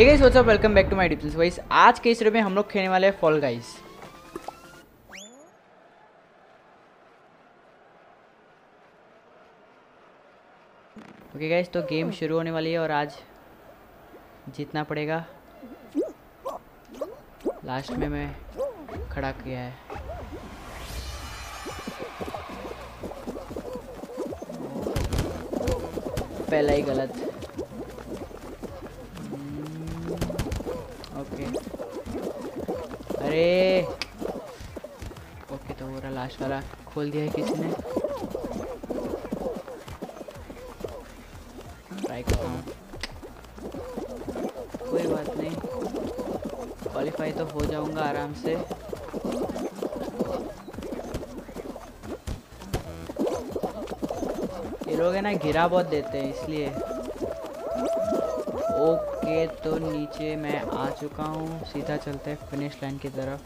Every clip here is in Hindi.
एक guys what's up welcome back to my dips vice आज के इस वीडियो में हम लोग खेलने वाले हैं फॉल गाइस ओके गाइस तो गेम शुरू होने वाली है और आज जीतना पड़ेगा। लास्ट में मैं खड़ा किया है। पहला ही गलत। ओके अरे। ओके तो पूरा लास्ट वाला। खोल दिया है किसी ने। ट्राई करता हूँ। कोई बात नहीं। क्वालिफाई तो हो जाऊँगा आराम से। ये लोग है ना गिरा बहुत देते हैं, इसलिए। ओके तो नीचे मैं आ चुका हूँ। सीधा चलते हैं फिनिश लाइन की तरफ़।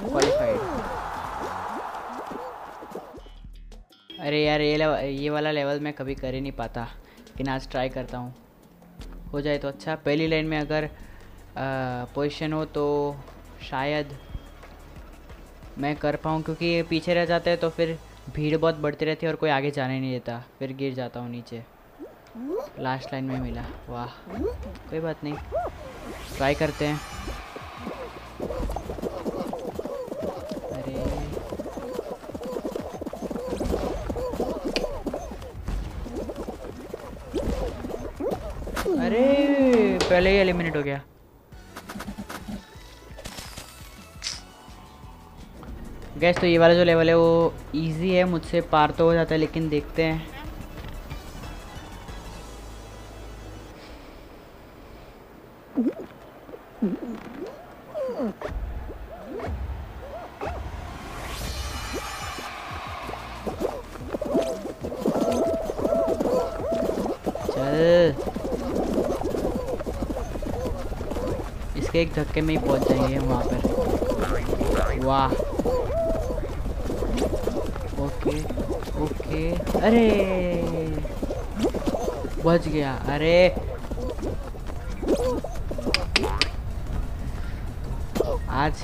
क्वालिफाइड अरे यार, ये ये वाला लेवल मैं कभी कर ही नहीं पाता, लेकिन आज ट्राई करता हूँ। हो जाए तो अच्छा। पहली लाइन में अगर पोजीशन हो तो शायद मैं कर पाऊँ, क्योंकि पीछे रह जाते हैं तो फिर भीड़ बहुत बढ़ती रहती है और कोई आगे जाने नहीं देता। फिर गिर जाता हूँ नीचे। लास्ट लाइन में मिला। वाह, कोई बात नहीं। ट्राई करते हैं। अरे। अरे, पहले ही एलिमिनेट हो गया। गैस तो ये वाला जो लेवल है, वो इजी है, मुझसे पार तो हो जाता है, लेकिन देखते हैं। इसके एक धक्के में ही पहुँच जाएँगे हम वहाँ पर। वाह। Okay okay. अरे! बच गया। अरे! आज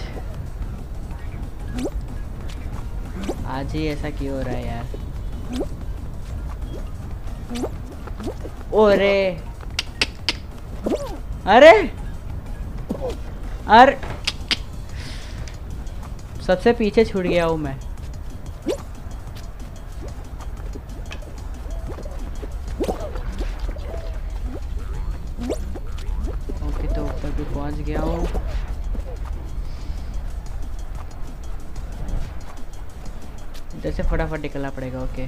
आज ही ऐसा क्यों हो रहा है यार? ओरे! अरे! अरे सबसे पीछे छूट गया हूँ मैं। इधर से फटाफट निकलना पड़ेगा ओके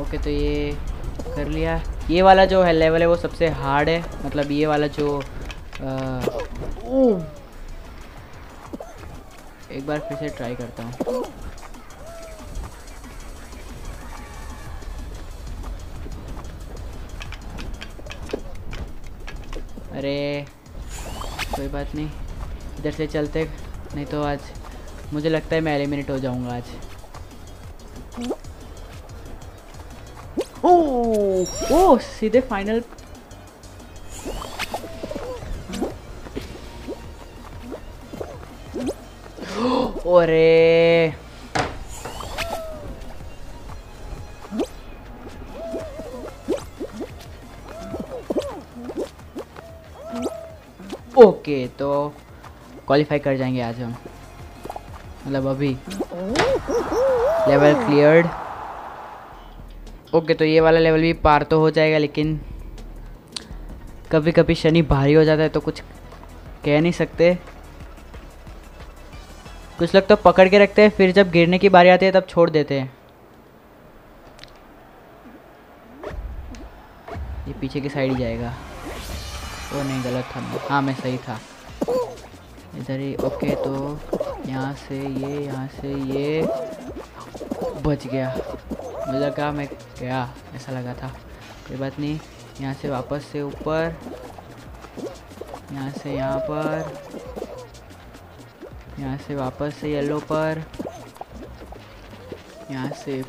ओके तो ये कर लिया. ये वाला जो है लेवल है वो सबसे हार्ड है. मतलब ये वाला जो आ, एक बार फिर से ट्राई करता हूँ. अरे कोई बात नहीं. इधर से चलते नहीं तो आज मुझे लगता है मैं एलिमिनेट हो जाऊँगा आज। ओ ओह सीधे फाइनल अरे क्वालिफाई कर जाएँगे आज हम। मतलब अभी। लेवल क्लियर्ड ओके तो ये वाला लेवल भी पार तो हो जाएगा, लेकिन कभी कभी शनि भारी हो जाता है तो कुछ कह नहीं सकते। कुछ लोग तो पकड़ के रखते हैं, फिर जब गिरने की बारी आती है तब छोड़ देते हैं। ये पीछे की साइड ही जाएगा। वो नहीं, गलत था। मैं हाँ मैं सही था। इधर ही ओके तो यहाँ से ये यहाँ से ये बच गया। मुझे लगा मैं गया ऐसा लगा था। कोई बात नहीं यहाँ से वापस से ऊपर यहाँ से यहाँ पर यहाँ से वापस से येलो पर यहाँ से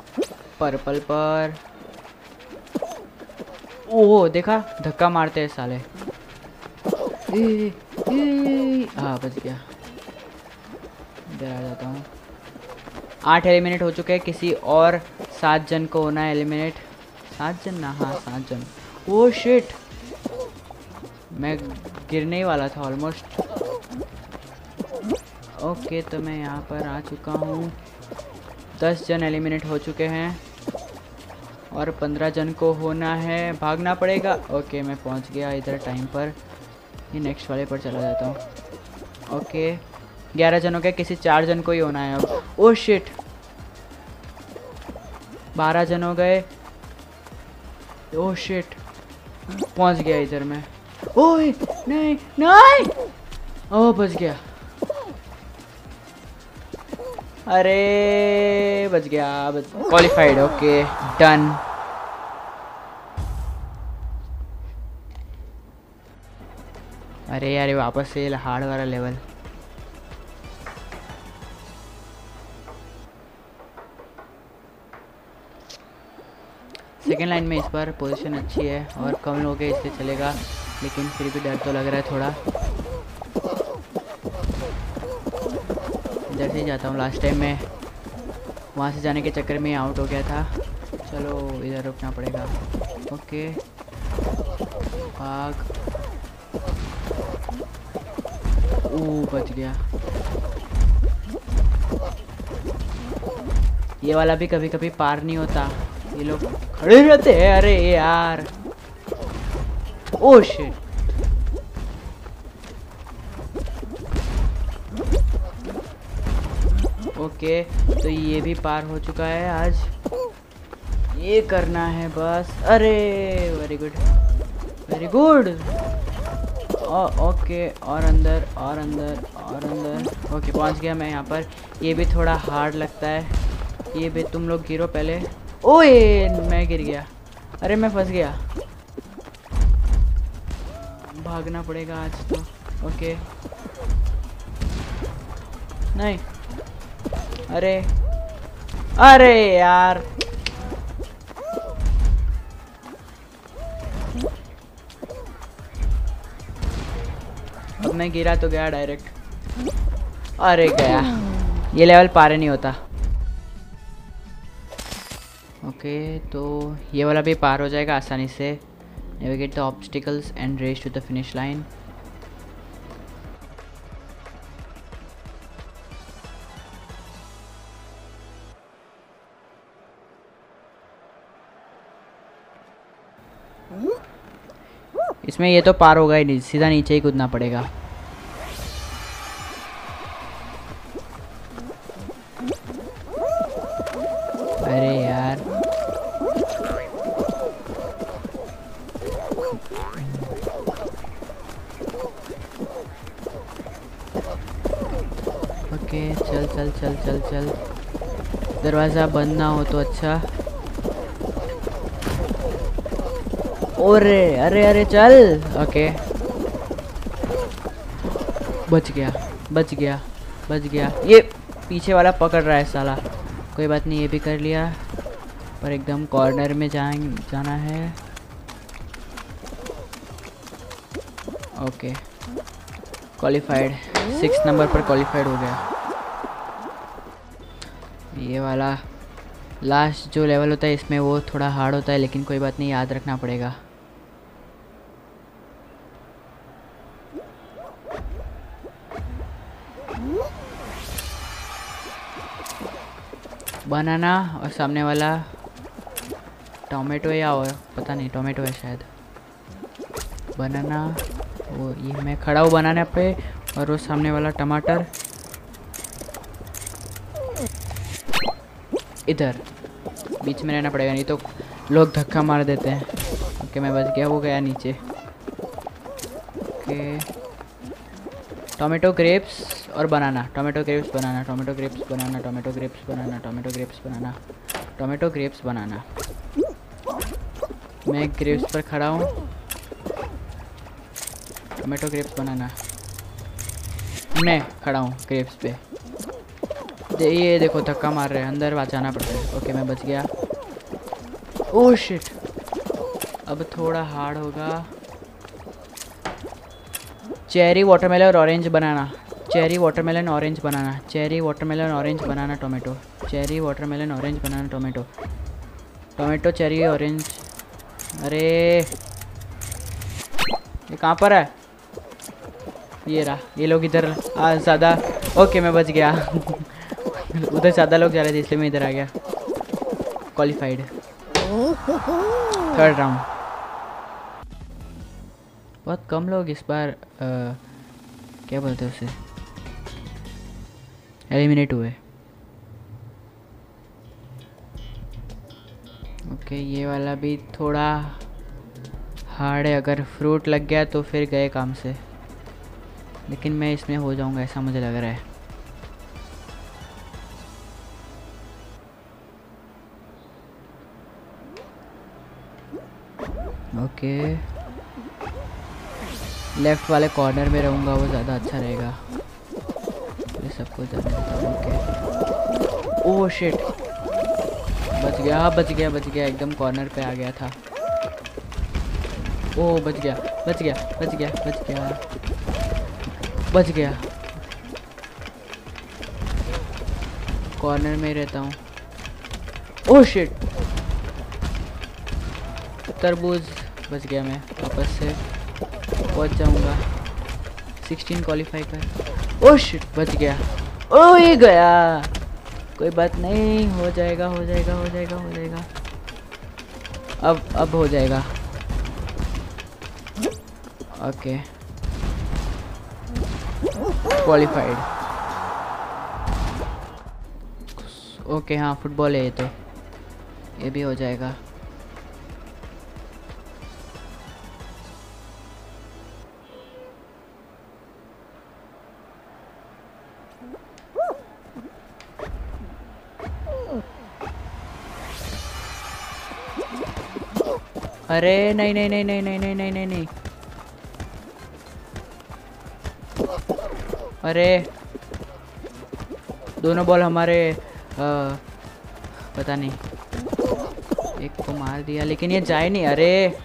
पर्पल पर। ओह देखा धक्का मारते हैं साले। ए, हाँ बच गया। इधर आ जाता हूँ। आठ एलिमिनेट हो चुके हैं। किसी और सात जन को होना है एलिमिनेट सात जन ना? हाँ सात जन। ओ शिट मैं गिरने ही वाला था ऑलमोस्ट ओके तो मैं यहाँ पर आ चुका हूँ। दस जन एलिमिनेट हो चुके हैं। और पंद्रह जन को होना है। भागना पड़ेगा। ओके मैं पहुँच गया इधर टाइम पर। ये नेक्स्ट वाले पर चला जाता हूँ। ओके ग्यारह जनों के किसी चार जन को ही होना है अब। ओ शिट बारह जन हो गए। ओ शिट पहुँच गया इधर मैं। ओए, नहीं नहीं! ओ बच गया। अरे बच गया क्वालिफाइड ओके डन अरे यार वापस से हार्ड वाला लेवल सेकेंड लाइन में इस बार पोजीशन अच्छी है और कम लोग इससे चलेगा, लेकिन फिर भी डर तो लग रहा है थोड़ा. इधर से जाता हूँ लास्ट टाइम में. वहाँ से जाने के चक्कर में आउट हो गया था. चलो, इधर रुकना पड़ेगा. ओके भाग. बच गया। ये वाला भी कभी कभी पार नहीं होता। ये लोग खड़े रहते हैं, अरे यार। ओ शिट ओके तो ये भी पार हो चुका है आज। ये करना है बस। अरे very good very good okay, और अंदर और अंदर और अंदर। ओके, पहुँच गया मैं यहाँ पर। ये भी थोड़ा हार्ड लगता है। ये भी, तुम लोग गिरो पहले। ओए, मैं गिर गया। अरे, मैं फंस गया। भागना पड़ेगा आज तो। ओके। नहीं। अरे। अरे, यार। मैं गिरा तो गया डायरेक्ट अरे गया। ये लेवल पारे नहीं होता। ओके तो ये वाला भी पार हो जाएगा आसानी से। Navigate the obstacles and race to the finish line इसमें ये तो पार होगा ही नहीं, सीधा नीचे ही कूदना पड़ेगा। ओके, चल चल चल चल चल। दरवाज़ा बंद ना हो तो अच्छा। ओरे, अरे अरे, चल। ओके। बच गया बच गया बच गया। ये पीछे वाला पकड़ रहा है साला। कोई बात नहीं, ये भी कर लिया। पर एकदम कॉर्नर में जाएँ, जाना है। ओके। क्वालिफाइड सिक्स नंबर पर क्वालिफाइड हो गया। ये वाला लास्ट जो लेवल होता है, इसमें वो थोड़ा हार्ड होता है, लेकिन कोई बात नहीं, याद रखना पड़ेगा। बनाना और सामने वाला टोमेटो या और, पता नहीं टोमेटो है शायद। बनाना वो ये, मैं खड़ा हूँ बनाने पे और वो सामने वाला टमाटर। इधर, बीच में रहना पड़ेगा, नहीं तो लोग धक्का मार देते हैं। ओके, मैं बच गया, वो गया नीचे। ओके। टोमेटो ग्रेप्स और banana, tomato grapes banana, tomato grapes banana, tomato grapes banana, tomato grapes banana, tomato grapes banana. मैं ग्रेप्स पर खड़ा हूँ। Tomato grapes banana. मैं खड़ा हूँ क्रेप्स पे। दे, ये देखो धक्का मार रहे हैं, अंदर जाना पड़ता है। ओके, मैं बच गया। ओ शिट अब थोड़ा हार्ड होगा। चेरी वाटरमेलन और orange banana. Cherry watermelon orange banana. Cherry watermelon orange banana tomato cherry watermelon orange banana tomato tomato cherry orange अरे! ये कहाँ पर है? ये रहा ये लोग इधर ज़्यादा ओके मैं बच गया। उधर ज़्यादा लोग जा रहे थे इसलिए मैं इधर आ गया। क्वालिफाइड थर्ड राउंड बहुत कम लोग इस बार आ, क्या बोलते हैं उसे? एलिमिनेट हुए। ओके ये वाला भी थोड़ा हार्ड है। अगर फ्रूट लग गया तो फिर गए काम से। लेकिन मैं इसमें हो जाऊँगा ऐसा मुझे लग रहा है। ओके। लेफ़्ट वाले कॉर्नर में रहूँगा, वो ज़्यादा अच्छा रहेगा। ये सबको ओके। ओह शिट बच गया बच गया बच गया, एकदम कॉर्नर पे आ गया था। ओ बच गया बच गया बच गया बच गया। बच गया। कॉर्नर में ही रहता हूँ। ओह शिट तरबूज बच गया मैं वापस से। पहुँच जाऊँगा। 16 क्वालिफाई कर। ओह शिट बच गया। ओ ये गया। कोई बात नहीं। हो जाएगा हो जाएगा हो जाएगा हो जाएगा। अब अब हो जाएगा। ओके क्वालिफाइड ओके हाँ फुटबॉल है ये तो. ये भी हो जाएगा. अरे, नहीं नहीं नहीं नहीं नहीं नहीं नहीं नहीं. अरे। दोनों बॉल हमारे आ, पता नहीं। एक को मार दिया लेकिन ये जाए नहीं अरे।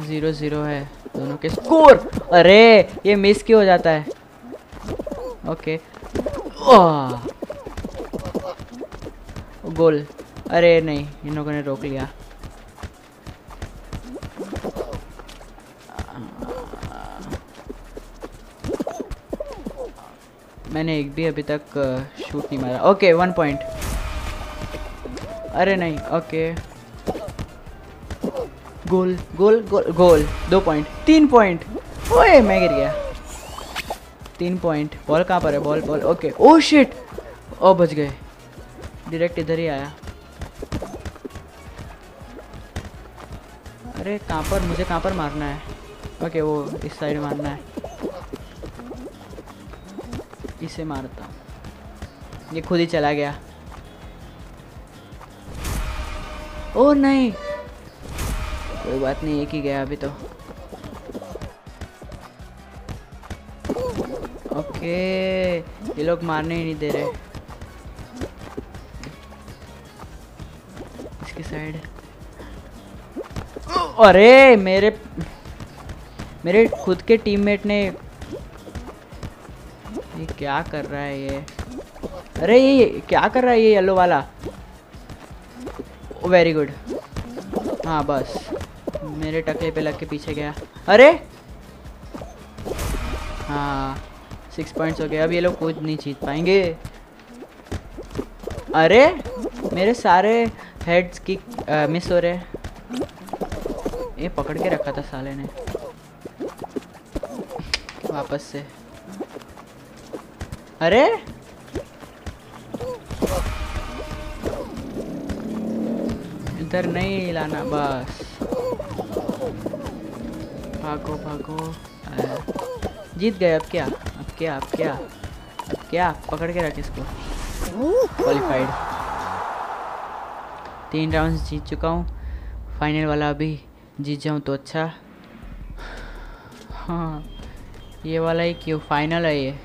ज़ीरो ज़ीरो है दोनों के स्कोर। अरे ये मिस क्यों हो जाता है? ओके। गोल। अरे नहीं इन लोगों ने रोक लिया। मैंने एक भी अभी तक शूट नहीं मारा। ओके वन पॉइंट अरे नहीं ओके गोल गोल गोल गोल दो पॉइंट तीन पॉइंट ओए, मैं गिर गया। तीन पॉइंट बॉल कहाँ पर है? Ball ball okay oh shit oh बच गए। डायरेक्ट इधर ही आया। अरे, कहाँ पर? मुझे कहाँ पर मारना है? ओके वो इस साइड मारना है। इसे मारता हूँ। ये खुद ही चला गया। ओ नहीं। कोई बात नहीं, एक ही गया अभी तो। ओके, ये लोग मारने ही नहीं दे रहे। इसकी साइड। अरे, मेरे मेरे खुद के टीममेट ने क्या कर रहा है ये? अरे ये क्या कर रहा है ये येलो वाला? वेरी गुड हाँ बस। मेरे टकले पे लग के पीछे गया। अरे! हाँ सिक्स पॉइंट्स हो गए। अब ये लोग कुछ नहीं जीत पाएँगे। अरे! मेरे सारे हेड्स की मिस हो रहे ये पकड़ के रखा था साले ने। वापस से। अरे? इधर नहीं लाना, बस। भागो भागो। जीत गए अब क्या? अब क्या अब क्या? अब क्या? पकड़ के रख इसको। क्वालिफाइड तीन राउंड जीत चुका हूँ। फाइनल वाला अभी जीत जाऊँ तो अच्छा। हाँ ये वाला ही क्यों? फाइनल है ये।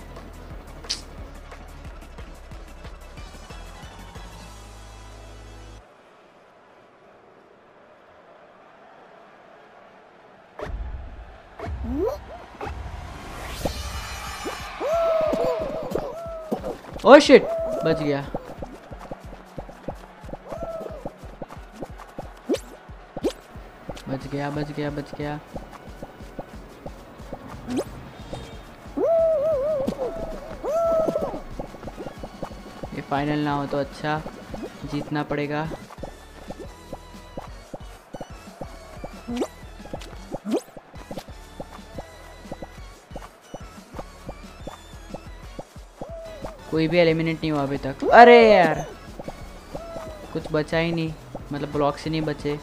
ओ शिट बच गया। बच गया बच गया बच गया। ये फाइनल ना हो तो अच्छा जीतना पड़ेगा। कोई भी एलिमिनेट नहीं हुआ अभी तक। अरे यार, कुछ बचा ही नहीं। मतलब ब्लॉक से नहीं बचे।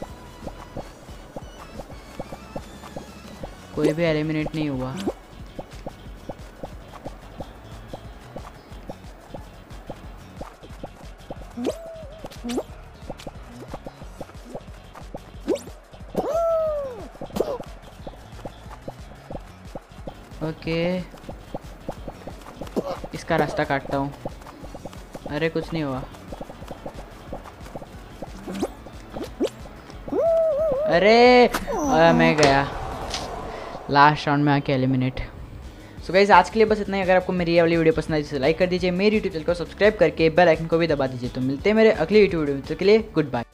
कोई भी एलिमिनेट नहीं हुआ। इसका रास्ता काटता हूँ। अरे कुछ नहीं हुआ। अरे आ, मैं गया। लास्ट राउंड में आके एलिमिनेट सो गाइज़ आज के लिए बस इतना ही। अगर आपको मेरी ये वाली वीडियो पसंद आई तो लाइक कर दीजिए। मेरी यूट्यूब चैनल को सब्सक्राइब करके बेल आइकन को भी दबा दीजिए। तो मिलते हैं मेरे अगली यूट्यूब वीडियो के लिए। Good bye